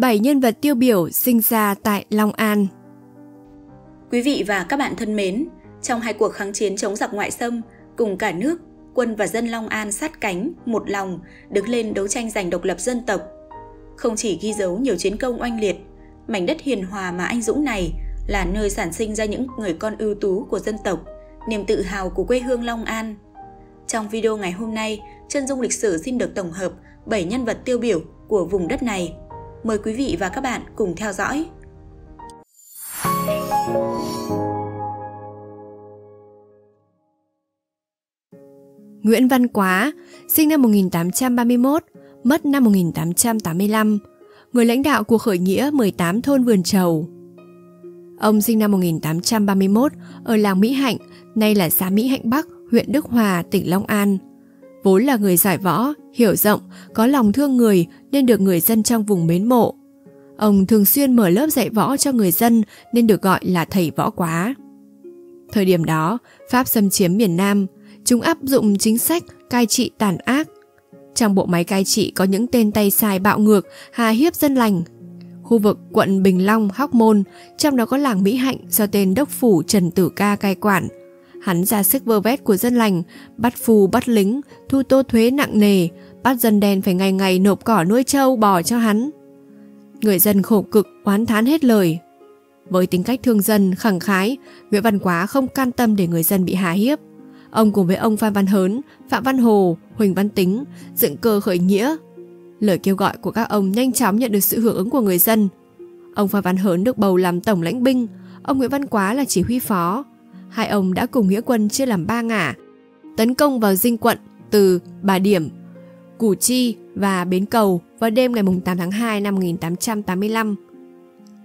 7 nhân vật tiêu biểu sinh ra tại Long An. Quý vị và các bạn thân mến, trong hai cuộc kháng chiến chống giặc ngoại xâm, cùng cả nước, quân và dân Long An sát cánh, một lòng, đứng lên đấu tranh giành độc lập dân tộc. Không chỉ ghi dấu nhiều chiến công oanh liệt, mảnh đất hiền hòa mà anh dũng này là nơi sản sinh ra những người con ưu tú của dân tộc, niềm tự hào của quê hương Long An. Trong video ngày hôm nay, Chân Dung Lịch Sử xin được tổng hợp 7 nhân vật tiêu biểu của vùng đất này. Mời quý vị và các bạn cùng theo dõi. Nguyễn Văn Quá, sinh năm 1831, mất năm 1885, người lãnh đạo cuộc khởi nghĩa 18 thôn Vườn Trầu. Ông sinh năm 1831 ở làng Mỹ Hạnh, nay là xã Mỹ Hạnh Bắc, huyện Đức Hòa, tỉnh Long An. Vốn là người giải võ, hiểu rộng, có lòng thương người nên được người dân trong vùng mến mộ. Ông thường xuyên mở lớp dạy võ cho người dân nên được gọi là thầy võ quá. Thời điểm đó, Pháp xâm chiếm miền Nam, chúng áp dụng chính sách cai trị tàn ác. Trong bộ máy cai trị có những tên tay sai bạo ngược, hà hiếp dân lành. Khu vực quận Bình Long, Hóc Môn, trong đó có làng Mỹ Hạnh do tên đốc phủ Trần Tử Ca cai quản. Hắn ra sức vơ vét của dân lành, bắt phù bắt lính, thu tô thuế nặng nề, bắt dân đen phải ngày ngày nộp cỏ nuôi trâu bò cho hắn. Người dân khổ cực, oán thán hết lời. Với tính cách thương dân, khẳng khái, Nguyễn Văn Quá không can tâm để người dân bị hà hiếp. Ông cùng với ông Phan Văn Hớn, Phạm Văn Hồ, Huỳnh Văn Tính dựng cơ khởi nghĩa. Lời kêu gọi của các ông nhanh chóng nhận được sự hưởng ứng của người dân. Ông Phan Văn Hớn được bầu làm tổng lãnh binh, ông Nguyễn Văn Quá là chỉ huy phó. Hai ông đã cùng nghĩa quân chia làm ba ngả, tấn công vào dinh quận từ Bà Điểm, Củ Chi và Bến Cầu vào đêm ngày 8 tháng 2 năm 1885.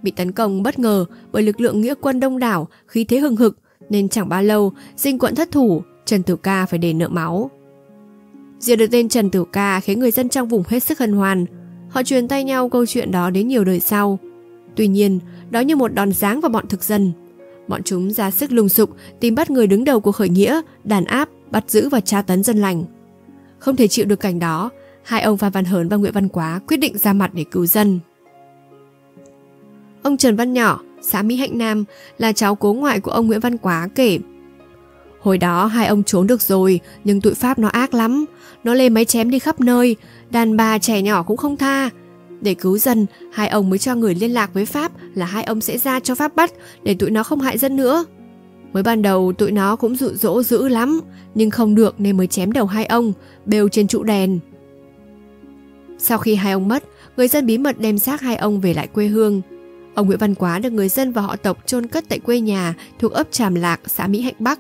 Bị tấn công bất ngờ bởi lực lượng nghĩa quân đông đảo, khí thế hừng hực, nên chẳng bao lâu, dinh quận thất thủ, Trần Tử Ca phải đền nợ máu. Diệt được tên Trần Tử Ca khiến người dân trong vùng hết sức hân hoan. Họ truyền tay nhau câu chuyện đó đến nhiều đời sau. Tuy nhiên, đó như một đòn giáng vào bọn thực dân. Bọn chúng ra sức lùng sục, tìm bắt người đứng đầu của khởi nghĩa, đàn áp, bắt giữ và tra tấn dân lành. Không thể chịu được cảnh đó, hai ông Phan Văn Hớn và Nguyễn Văn Quá quyết định ra mặt để cứu dân. Ông Trần Văn Nhỏ, xã Mỹ Hạnh Nam, là cháu cố ngoại của ông Nguyễn Văn Quá kể Hồi đó hai ông trốn được rồi, nhưng tụi Pháp nó ác lắm. Nó lên máy chém đi khắp nơi, đàn bà trẻ nhỏ cũng không tha. Để cứu dân, hai ông mới cho người liên lạc với Pháp là hai ông sẽ ra cho Pháp bắt để tụi nó không hại dân nữa. Mới ban đầu tụi nó cũng dụ dỗ dữ lắm, nhưng không được nên mới chém đầu hai ông, bêu trên trụ đèn. Sau khi hai ông mất, người dân bí mật đem xác hai ông về lại quê hương. Ông Nguyễn Văn Quá được người dân và họ tộc chôn cất tại quê nhà thuộc ấp Tràm Lạc, xã Mỹ Hạnh Bắc.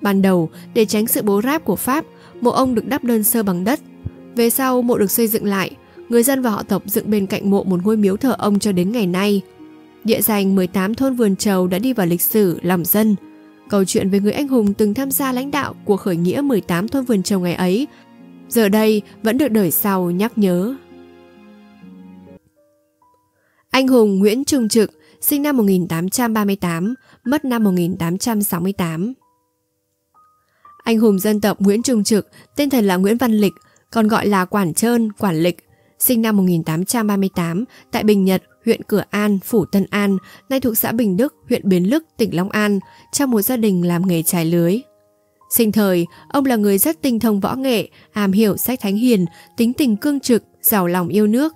Ban đầu, để tránh sự bố ráp của Pháp, mộ ông được đắp đơn sơ bằng đất. Về sau, mộ được xây dựng lại, người dân và họ tộc dựng bên cạnh mộ một ngôi miếu thờ ông cho đến ngày nay. Địa danh 18 thôn vườn trầu đã đi vào lịch sử lòng dân. Câu chuyện về người anh hùng từng tham gia lãnh đạo cuộc khởi nghĩa 18 thôn vườn trầu ngày ấy, giờ đây vẫn được đời sau nhắc nhớ. Anh hùng Nguyễn Trung Trực, sinh năm 1838, mất năm 1868. Anh hùng dân tộc Nguyễn Trung Trực, tên thật là Nguyễn Văn Lịch, còn gọi là Quản Trơn, Quản Lịch, sinh năm 1838 tại Bình Nhật, huyện Cửa An, Phủ Tân An, nay thuộc xã Bình Đức, huyện Bến Lức, tỉnh Long An, trong một gia đình làm nghề trải lưới. Sinh thời, ông là người rất tinh thông võ nghệ, am hiểu sách thánh hiền, tính tình cương trực, giàu lòng yêu nước.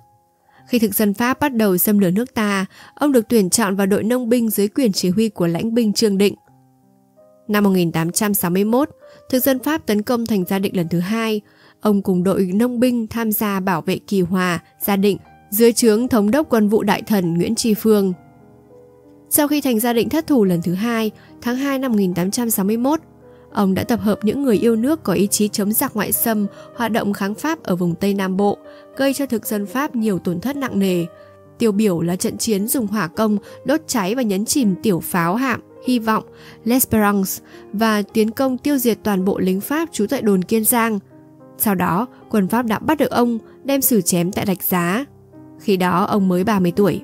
Khi thực dân Pháp bắt đầu xâm lược nước ta, ông được tuyển chọn vào đội nông binh dưới quyền chỉ huy của lãnh binh Trương Định. Năm 1861, thực dân Pháp tấn công thành Gia Định lần thứ hai. Ông cùng đội nông binh tham gia bảo vệ Kỳ Hòa, Gia Định dưới trướng thống đốc quân vụ đại thần Nguyễn Tri Phương. Sau khi thành Gia Định thất thủ lần thứ hai, tháng 2 năm 1861, ông đã tập hợp những người yêu nước có ý chí chống giặc ngoại xâm, hoạt động kháng Pháp ở vùng Tây Nam Bộ, gây cho thực dân Pháp nhiều tổn thất nặng nề. Tiêu biểu là trận chiến dùng hỏa công đốt cháy và nhấn chìm tiểu pháo hạm Hy vọng, Lesperance và tiến công tiêu diệt toàn bộ lính Pháp trú tại đồn Kiên Giang. Sau đó, quân Pháp đã bắt được ông, đem xử chém tại Rạch Giá. Khi đó, ông mới 30 tuổi.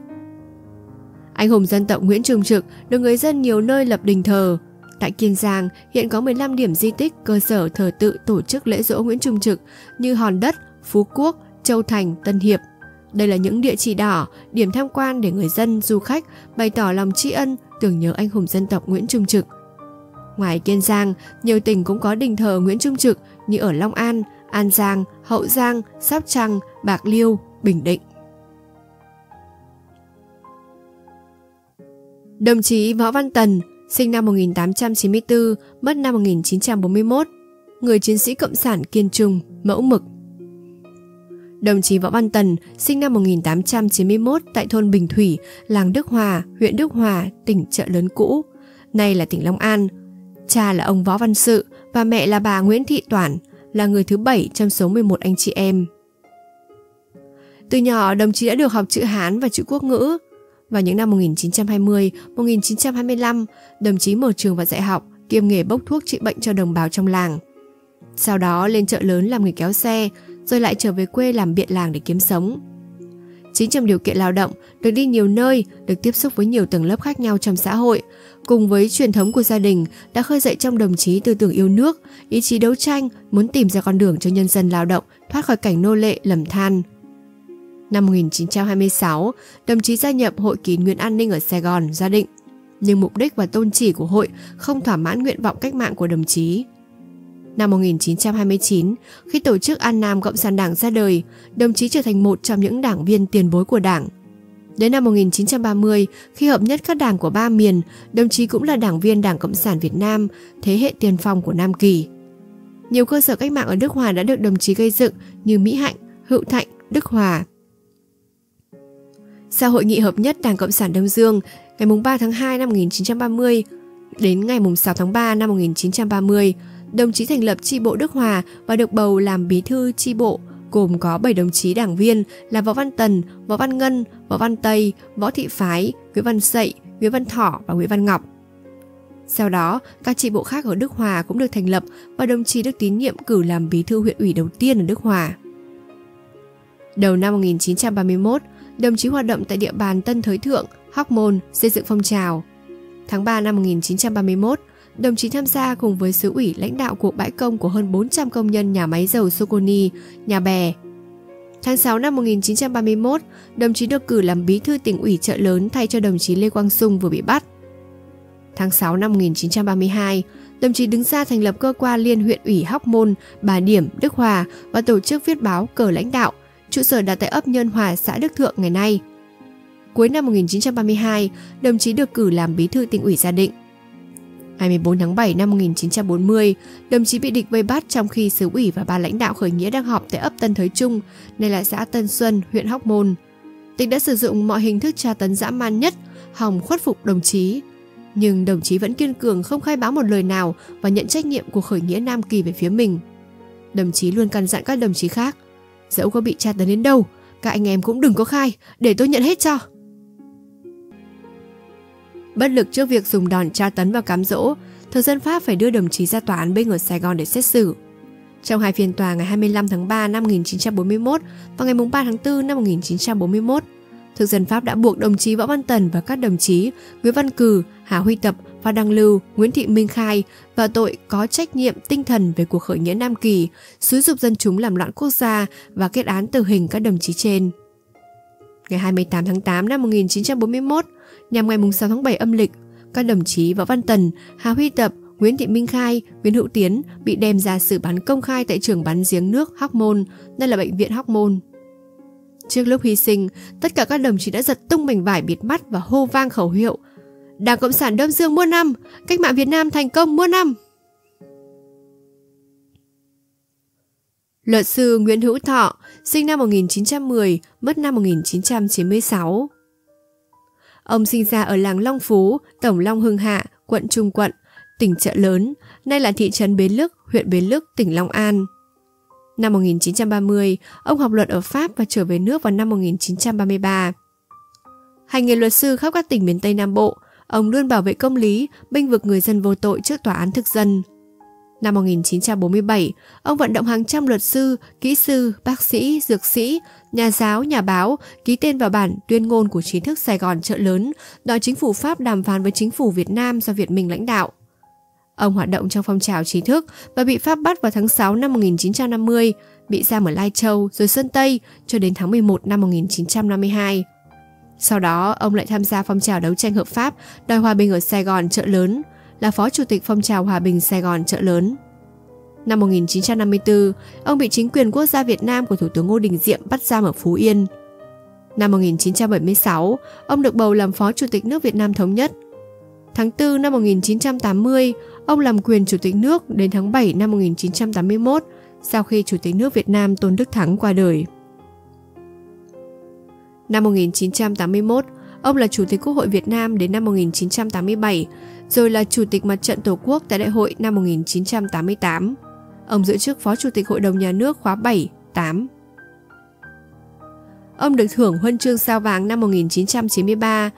Anh hùng dân tộc Nguyễn Trung Trực được người dân nhiều nơi lập đình thờ. Tại Kiên Giang, hiện có 15 điểm di tích cơ sở thờ tự tổ chức lễ dỗ Nguyễn Trung Trực như Hòn Đất, Phú Quốc, Châu Thành, Tân Hiệp. Đây là những địa chỉ đỏ, điểm tham quan để người dân, du khách bày tỏ lòng tri ân, tưởng nhớ anh hùng dân tộc Nguyễn Trung Trực. Ngoài Kiên Giang, nhiều tỉnh cũng có đình thờ Nguyễn Trung Trực như ở Long An, An Giang, Hậu Giang, Sóc Trăng, Bạc Liêu, Bình Định. Đồng chí Võ Văn Tần, sinh năm 1894, mất năm 1941, người chiến sĩ cộng sản kiên trung, mẫu mực. Đồng chí Võ Văn Tần, sinh năm 1891 tại thôn Bình Thủy, làng Đức Hòa, huyện Đức Hòa, tỉnh Chợ Lớn cũ, nay là tỉnh Long An. Cha là ông Võ Văn Sự và mẹ là bà Nguyễn Thị Toản, là người thứ bảy trong số 11 anh chị em. Từ nhỏ, đồng chí đã được học chữ Hán và chữ quốc ngữ. Vào những năm 1920, 1925, đồng chí mở trường và dạy học, kiêm nghề bốc thuốc trị bệnh cho đồng bào trong làng. Sau đó lên chợ lớn làm người kéo xe, rồi lại trở về quê làm biện làng để kiếm sống. Chính trong điều kiện lao động, được đi nhiều nơi, được tiếp xúc với nhiều tầng lớp khác nhau trong xã hội, cùng với truyền thống của gia đình đã khơi dậy trong đồng chí tư tưởng yêu nước, ý chí đấu tranh, muốn tìm ra con đường cho nhân dân lao động thoát khỏi cảnh nô lệ lầm than. Năm 1926, đồng chí gia nhập Hội Kỳ Nguyên An ninh ở Sài Gòn, Gia Định. Nhưng mục đích và tôn chỉ của hội không thỏa mãn nguyện vọng cách mạng của đồng chí. Năm 1929, khi tổ chức An Nam Cộng sản Đảng ra đời, đồng chí trở thành một trong những đảng viên tiền bối của đảng. Đến năm 1930, khi hợp nhất các đảng của ba miền, đồng chí cũng là đảng viên Đảng Cộng sản Việt Nam, thế hệ tiền phong của Nam Kỳ. Nhiều cơ sở cách mạng ở Đức Hòa đã được đồng chí gây dựng như Mỹ Hạnh, Hữu Thạnh, Đức Hòa. Sau hội nghị hợp nhất Đảng Cộng sản Đông Dương ngày 3 tháng 2 năm 1930 đến ngày 6 tháng 3 năm 1930, đồng chí thành lập tri bộ Đức Hòa và được bầu làm bí thư tri bộ gồm có 7 đồng chí đảng viên là Võ Văn Tần, Võ Văn Ngân, Võ Văn Tây, Võ Thị Phái, Nguyễn Văn Sậy, Nguyễn Văn Thọ và Nguyễn Văn Ngọc. Sau đó, các chi bộ khác ở Đức Hòa cũng được thành lập và đồng chí được tín nhiệm cử làm bí thư huyện ủy đầu tiên ở Đức Hòa. Đầu năm 1931, đồng chí hoạt động tại địa bàn Tân Thới Thượng, Hóc Môn, xây dựng phong trào. Tháng 3 năm 1931, đồng chí tham gia cùng với sứ ủy lãnh đạo cuộc bãi công của hơn 400 công nhân nhà máy dầu Soconi, nhà bè. Tháng 6 năm 1931, đồng chí được cử làm bí thư tỉnh ủy chợ lớn thay cho đồng chí Lê Quang Sung vừa bị bắt. Tháng 6 năm 1932, đồng chí đứng ra thành lập cơ quan liên huyện ủy Hóc Môn, Bà Điểm, Đức Hòa và tổ chức viết báo cờ lãnh đạo, trụ sở đặt tại ấp Nhân Hòa, xã Đức Thượng ngày nay. Cuối năm 1932, đồng chí được cử làm bí thư tỉnh ủy Gia Định. 24 tháng 7 năm 1940, đồng chí bị địch vây bắt trong khi sứ ủy và ban lãnh đạo khởi nghĩa đang họp tại ấp Tân Thới Trung, nay là xã Tân Xuân, huyện Hóc Môn. Địch đã sử dụng mọi hình thức tra tấn dã man nhất, hòng khuất phục đồng chí. Nhưng đồng chí vẫn kiên cường không khai báo một lời nào và nhận trách nhiệm của khởi nghĩa Nam Kỳ về phía mình. Đồng chí luôn căn dặn các đồng chí khác, dẫu có bị tra tấn đến đâu, các anh em cũng đừng có khai, để tôi nhận hết cho. Bất lực trước việc dùng đòn tra tấn và cám dỗ, thực dân Pháp phải đưa đồng chí ra tòa án binh ở Sài Gòn để xét xử. Trong hai phiên tòa ngày 25 tháng 3 năm 1941 và ngày 3 tháng 4 năm 1941, thực dân Pháp đã buộc đồng chí Võ Văn Tần và các đồng chí Nguyễn Văn Cử, Hà Huy Tập, và Đăng Lưu, Nguyễn Thị Minh Khai vào tội có trách nhiệm tinh thần về cuộc khởi nghĩa Nam Kỳ, xúi dục dân chúng làm loạn quốc gia và kết án tử hình các đồng chí trên. Ngày 28 tháng 8 năm 1941, nhằm ngày 6 tháng 7 âm lịch, các đồng chí Võ Văn Tần, Hà Huy Tập, Nguyễn Thị Minh Khai, Nguyễn Hữu Tiến bị đem ra xử bắn công khai tại trường bắn giếng nước Hóc Môn, đây là bệnh viện Hóc Môn. Trước lúc hy sinh, tất cả các đồng chí đã giật tung mảnh vải bịt mắt và hô vang khẩu hiệu Đảng Cộng sản Đông Dương muôn năm, cách mạng Việt Nam thành công muôn năm. Luật sư Nguyễn Hữu Thọ, sinh năm 1910, mất năm 1996. Ông sinh ra ở làng Long Phú, Tổng Long Hưng Hạ, quận Trung Quận, tỉnh Chợ Lớn, nay là thị trấn Bến Lức, huyện Bến Lức, tỉnh Long An. Năm 1930, ông học luật ở Pháp và trở về nước vào năm 1933. Hành nghề luật sư khắp các tỉnh miền Tây Nam Bộ, ông luôn bảo vệ công lý, bênh vực người dân vô tội trước tòa án thực dân. Năm 1947, ông vận động hàng trăm luật sư, kỹ sư, bác sĩ, dược sĩ, nhà giáo, nhà báo ký tên vào bản tuyên ngôn của trí thức Sài Gòn chợ lớn, đòi chính phủ Pháp đàm phán với chính phủ Việt Nam do Việt Minh lãnh đạo. Ông hoạt động trong phong trào trí thức và bị Pháp bắt vào tháng 6 năm 1950, bị giam ở Lai Châu rồi Sơn Tây cho đến tháng 11 năm 1952. Sau đó, ông lại tham gia phong trào đấu tranh hợp pháp đòi hòa bình ở Sài Gòn chợ lớn, là phó chủ tịch phong trào hòa bình Sài Gòn chợ lớn. Năm 1954, ông bị chính quyền quốc gia Việt Nam của Thủ tướng Ngô Đình Diệm bắt giam ở Phú Yên. Năm 1976, ông được bầu làm Phó Chủ tịch nước Việt Nam Thống nhất. Tháng 4 năm 1980, ông làm quyền Chủ tịch nước đến tháng 7 năm 1981 sau khi Chủ tịch nước Việt Nam Tôn Đức Thắng qua đời. Năm 1981, ông là Chủ tịch Quốc hội Việt Nam đến năm 1987, rồi là Chủ tịch Mặt trận Tổ quốc tại Đại hội năm 1988. Ông giữ chức Phó Chủ tịch Hội đồng Nhà nước khóa 7, 8. Ông được thưởng huân chương sao vàng năm 1993.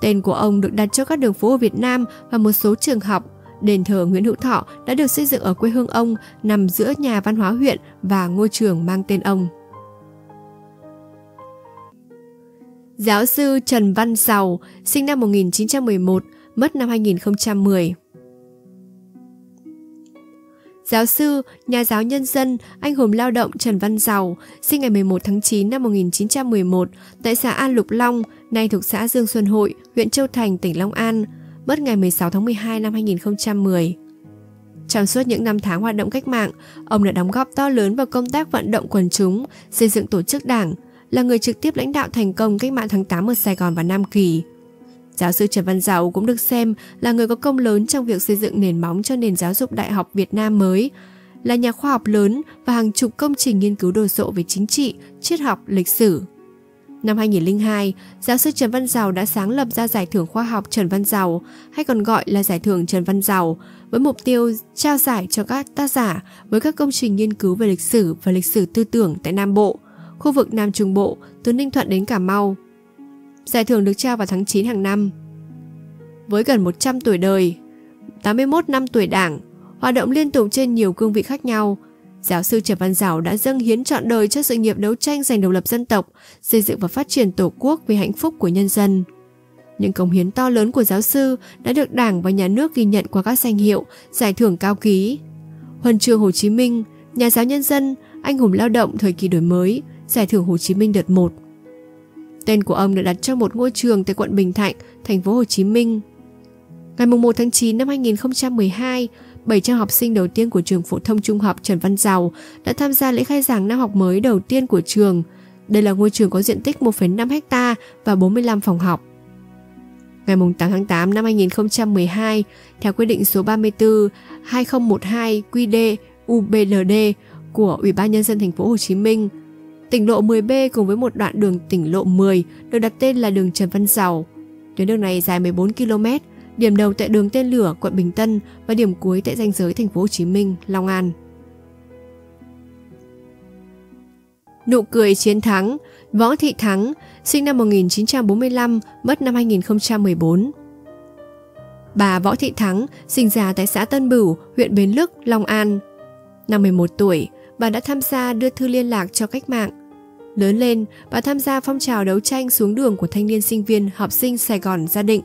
Tên của ông được đặt cho các đường phố ở Việt Nam và một số trường học. Đền thờ Nguyễn Hữu Thọ đã được xây dựng ở quê hương ông, nằm giữa nhà văn hóa huyện và ngôi trường mang tên ông. Giáo sư Trần Văn Sầu, sinh năm 1911, mất năm 2010. Giáo sư, nhà giáo nhân dân, anh hùng lao động Trần Văn Giàu, sinh ngày 11 tháng 9 năm 1911 tại xã An Lục Long, nay thuộc xã Dương Xuân Hội, huyện Châu Thành, tỉnh Long An, mất ngày 16 tháng 12 năm 2010. Trong suốt những năm tháng hoạt động cách mạng, ông đã đóng góp to lớn vào công tác vận động quần chúng, xây dựng tổ chức đảng, là người trực tiếp lãnh đạo thành công cách mạng tháng 8 ở Sài Gòn và Nam Kỳ. Giáo sư Trần Văn Dậu cũng được xem là người có công lớn trong việc xây dựng nền móng cho nền giáo dục đại học Việt Nam mới, là nhà khoa học lớn và hàng chục công trình nghiên cứu đồ sộ về chính trị, triết học, lịch sử. Năm 2002, giáo sư Trần Văn Dậu đã sáng lập ra giải thưởng khoa học Trần Văn Dậu, hay còn gọi là giải thưởng Trần Văn Dậu, với mục tiêu trao giải cho các tác giả với các công trình nghiên cứu về lịch sử và lịch sử tư tưởng tại Nam Bộ, khu vực Nam Trung Bộ, từ Ninh Thuận đến Cà Mau. Giải thưởng được trao vào tháng 9 hàng năm. Với gần 100 tuổi đời, 81 năm tuổi đảng, hoạt động liên tục trên nhiều cương vị khác nhau, giáo sư Trần Văn Giảo đã dâng hiến trọn đời cho sự nghiệp đấu tranh giành độc lập dân tộc, xây dựng và phát triển Tổ quốc vì hạnh phúc của nhân dân. Những công hiến to lớn của giáo sư đã được Đảng và Nhà nước ghi nhận qua các danh hiệu, giải thưởng cao ký. Huân chương Hồ Chí Minh, Nhà giáo nhân dân, Anh hùng lao động thời kỳ đổi mới, Giải thưởng Hồ Chí Minh đợt 1. Tên của ông được đặt cho một ngôi trường tại quận Bình Thạnh, thành phố Hồ Chí Minh. Ngày 1 tháng 9 năm 2012, 700 học sinh đầu tiên của trường phổ thông trung học Trần Văn Dầu đã tham gia lễ khai giảng năm học mới đầu tiên của trường. Đây là ngôi trường có diện tích 1,5 ha và 45 phòng học. Ngày 8 tháng 8 năm 2012, theo quyết định số 34 2012 QD UBND của Ủy ban nhân dân thành phố Hồ Chí Minh, Tỉnh lộ 10B cùng với một đoạn đường tỉnh lộ 10 được đặt tên là đường Trần Văn Dầu. Tuyến đường này dài 14 km, điểm đầu tại đường Tên Lửa, quận Bình Tân và điểm cuối tại ranh giới thành phố Hồ Chí Minh, Long An. Nụ cười chiến thắng, Võ Thị Thắng, sinh năm 1945, mất năm 2014. Bà Võ Thị Thắng sinh ra tại xã Tân Bửu, huyện Bến Lức, Long An. Năm 11 tuổi, bà đã tham gia đưa thư liên lạc cho cách mạng. Lớn lên, bà tham gia phong trào đấu tranh xuống đường của thanh niên sinh viên học sinh Sài Gòn gia định,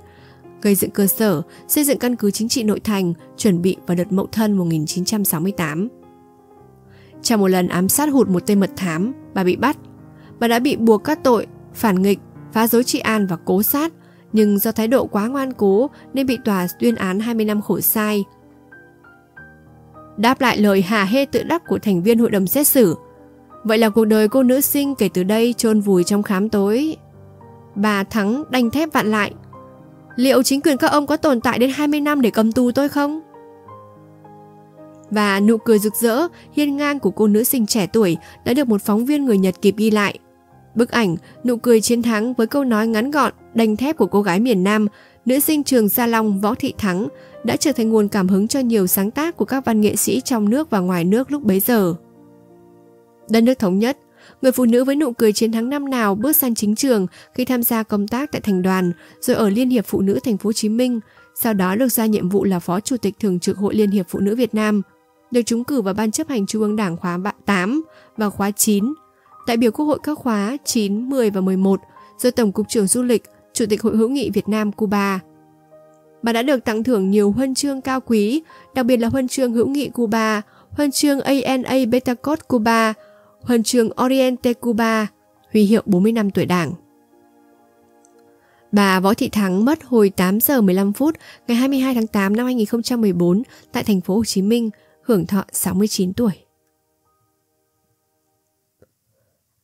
gây dựng cơ sở, xây dựng căn cứ chính trị nội thành, chuẩn bị vào đợt Mậu Thân 1968. Trong một lần ám sát hụt một tên mật thám, bà bị bắt. Bà đã bị buộc các tội phản nghịch, phá rối trị an và cố sát, nhưng do thái độ quá ngoan cố nên bị tòa tuyên án 20 năm khổ sai. Đáp lại lời hà hê tự đắc của thành viên hội đồng xét xử, Vậy là cuộc đời cô nữ sinh kể từ đây chôn vùi trong khám tối. Bà Thắng đanh thép vặn lại. Liệu chính quyền các ông có tồn tại đến 20 năm để cầm tù tôi không? Và nụ cười rực rỡ, hiên ngang của cô nữ sinh trẻ tuổi đã được một phóng viên người Nhật kịp ghi lại. Bức ảnh, nụ cười chiến thắng với câu nói ngắn gọn, đanh thép của cô gái miền Nam, nữ sinh trường Gia Long Võ Thị Thắng đã trở thành nguồn cảm hứng cho nhiều sáng tác của các văn nghệ sĩ trong nước và ngoài nước lúc bấy giờ. Đất nước thống nhất, người phụ nữ với nụ cười chiến thắng năm nào bước sang chính trường khi tham gia công tác tại thành đoàn, rồi ở Liên hiệp Phụ nữ Thành phố Hồ Chí Minh, sau đó được ra nhiệm vụ là Phó Chủ tịch Thường trực Hội Liên hiệp Phụ nữ Việt Nam, được trúng cử vào Ban chấp hành Trung ương Đảng khóa 8 và khóa 9, đại biểu Quốc hội các khóa 9, 10 và 11, rồi Tổng cục trưởng Du lịch, Chủ tịch Hội hữu nghị Việt Nam Cuba. Bà đã được tặng thưởng nhiều huân chương cao quý, đặc biệt là huân chương hữu nghị Cuba, huân chương ANA Betacot Cuba, huân chương Oriente Cuba, huy hiệu 40 năm tuổi Đảng. Bà Võ Thị Thắng mất hồi 8 giờ 15 phút ngày 22 tháng 8 năm 2014 tại thành phố Hồ Chí Minh, hưởng thọ 69 tuổi.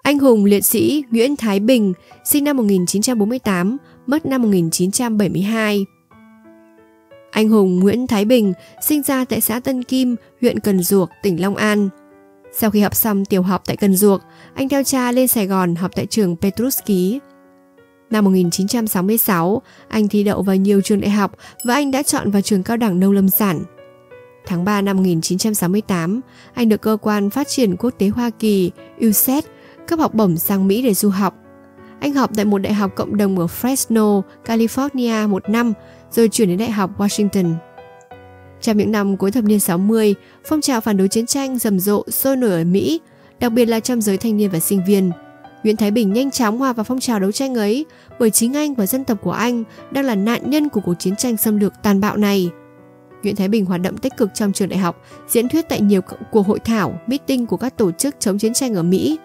Anh hùng liệt sĩ Nguyễn Thái Bình, sinh năm 1948, mất năm 1972. Anh hùng Nguyễn Thái Bình sinh ra tại xã Tân Kim, huyện Cần Duộc, tỉnh Long An. Sau khi học xong tiểu học tại Cần Duộc, anh theo cha lên Sài Gòn học tại trường Petruski. Năm 1966, anh thi đậu vào nhiều trường đại học và anh đã chọn vào trường cao đẳng nông lâm sản. Tháng 3 năm 1968, anh được cơ quan phát triển quốc tế Hoa Kỳ USAID cấp học bổng sang Mỹ để du học. Anh học tại một đại học cộng đồng ở Fresno, California một năm, rồi chuyển đến Đại học Washington. Trong những năm cuối thập niên 60, phong trào phản đối chiến tranh rầm rộ sôi nổi ở Mỹ, đặc biệt là trong giới thanh niên và sinh viên. Nguyễn Thái Bình nhanh chóng hòa vào phong trào đấu tranh ấy bởi chính anh và dân tộc của anh đang là nạn nhân của cuộc chiến tranh xâm lược tàn bạo này. Nguyễn Thái Bình hoạt động tích cực trong trường đại học, diễn thuyết tại nhiều cuộc hội thảo, meeting của các tổ chức chống chiến tranh ở Mỹ.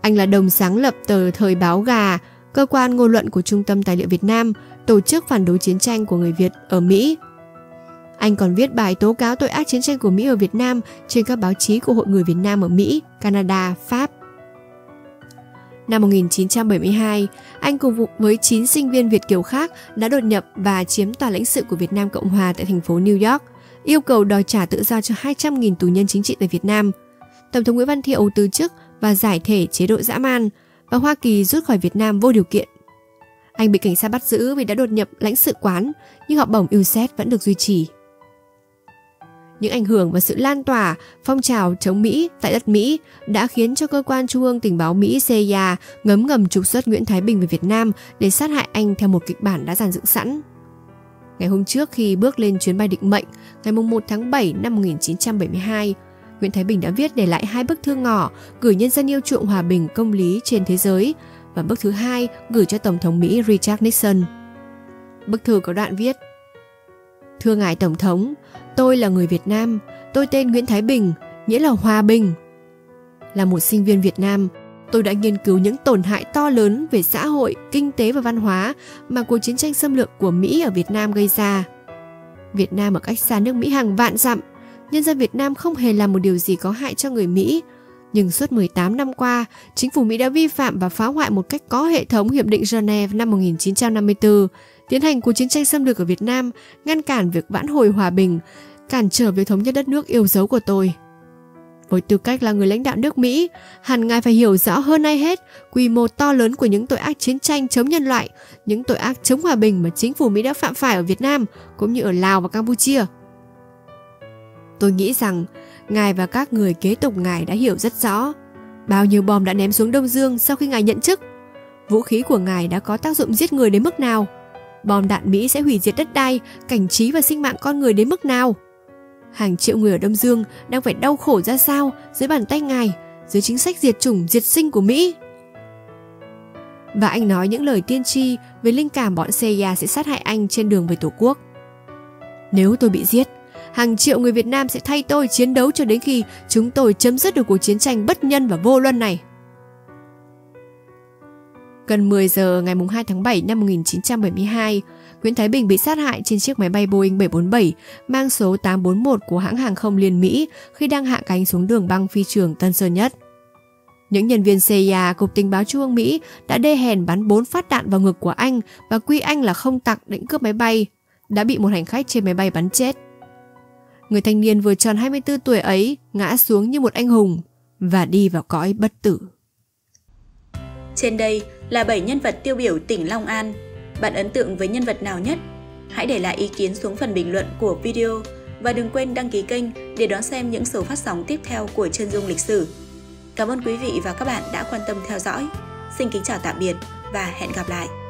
Anh là đồng sáng lập tờ Thời báo Gà, cơ quan ngôn luận của Trung tâm Tài liệu Việt Nam, tổ chức phản đối chiến tranh của người Việt ở Mỹ. Anh còn viết bài tố cáo tội ác chiến tranh của Mỹ ở Việt Nam trên các báo chí của Hội người Việt Nam ở Mỹ, Canada, Pháp. Năm 1972, anh cùng với 9 sinh viên Việt kiều khác đã đột nhập và chiếm tòa lãnh sự của Việt Nam Cộng Hòa tại thành phố New York, yêu cầu đòi trả tự do cho 200.000 tù nhân chính trị tại Việt Nam. Tổng thống Nguyễn Văn Thiệu từ chức và giải thể chế độ dã man và Hoa Kỳ rút khỏi Việt Nam vô điều kiện. Anh bị cảnh sát bắt giữ vì đã đột nhập lãnh sự quán, nhưng học bổng USET vẫn được duy trì những ảnh hưởng và sự lan tỏa phong trào chống Mỹ tại đất Mỹ đã khiến cho cơ quan trung ương tình báo Mỹ CIA ngấm ngầm trục xuất Nguyễn Thái Bình về Việt Nam để sát hại anh theo một kịch bản đã dàn dựng sẵn. Ngày hôm trước khi bước lên chuyến bay định mệnh, ngày 1 tháng 7 năm 1972, Nguyễn Thái Bình đã viết để lại hai bức thư ngỏ gửi nhân dân yêu chuộng hòa bình công lý trên thế giới và bức thứ hai gửi cho Tổng thống Mỹ Richard Nixon. Bức thư có đoạn viết Thưa ngài Tổng thống, Tôi là người Việt Nam, tôi tên Nguyễn Thái Bình, nghĩa là hòa bình. Là một sinh viên Việt Nam, tôi đã nghiên cứu những tổn hại to lớn về xã hội, kinh tế và văn hóa mà cuộc chiến tranh xâm lược của Mỹ ở Việt Nam gây ra. Việt Nam ở cách xa nước Mỹ hàng vạn dặm, nhân dân Việt Nam không hề làm một điều gì có hại cho người Mỹ. Nhưng suốt 18 năm qua, chính phủ Mỹ đã vi phạm và phá hoại một cách có hệ thống Hiệp định Geneva năm 1954, tiến hành cuộc chiến tranh xâm lược ở Việt Nam, ngăn cản việc vãn hồi hòa bình, cản trở việc thống nhất đất nước yêu dấu của tôi. Với tư cách là người lãnh đạo nước Mỹ, hẳn ngài phải hiểu rõ hơn ai hết quy mô to lớn của những tội ác chiến tranh chống nhân loại, những tội ác chống hòa bình mà chính phủ Mỹ đã phạm phải ở Việt Nam cũng như ở Lào và Campuchia. Tôi nghĩ rằng ngài và các người kế tục ngài đã hiểu rất rõ bao nhiêu bom đã ném xuống Đông Dương sau khi ngài nhận chức. Vũ khí của ngài đã có tác dụng giết người đến mức nào – bom đạn Mỹ sẽ hủy diệt đất đai, cảnh trí và sinh mạng con người đến mức nào. Hàng triệu người ở Đông Dương đang phải đau khổ ra sao dưới bàn tay ngài, dưới chính sách diệt chủng diệt sinh của Mỹ. Và anh nói những lời tiên tri về linh cảm bọn CIA sẽ sát hại anh trên đường về Tổ quốc. Nếu tôi bị giết, hàng triệu người Việt Nam sẽ thay tôi chiến đấu cho đến khi chúng tôi chấm dứt được cuộc chiến tranh bất nhân và vô luân này. Gần 10 giờ ngày 2 tháng 7 năm 1972, Nguyễn Thái Bình bị sát hại trên chiếc máy bay Boeing 747 mang số 841 của hãng hàng không Liên Mỹ khi đang hạ cánh xuống đường băng phi trường Tân Sơn Nhất. Những nhân viên CIA Cục Tình báo Trung ương Mỹ đã đê hèn bắn 4 phát đạn vào ngực của anh và quy anh là không tặc định cướp máy bay, đã bị một hành khách trên máy bay bắn chết. Người thanh niên vừa tròn 24 tuổi ấy ngã xuống như một anh hùng và đi vào cõi bất tử. Trên đây là 7 nhân vật tiêu biểu tỉnh Long An. Bạn ấn tượng với nhân vật nào nhất? Hãy để lại ý kiến xuống phần bình luận của video và đừng quên đăng ký kênh để đón xem những số phát sóng tiếp theo của Chân Dung Lịch Sử. Cảm ơn quý vị và các bạn đã quan tâm theo dõi. Xin kính chào tạm biệt và hẹn gặp lại!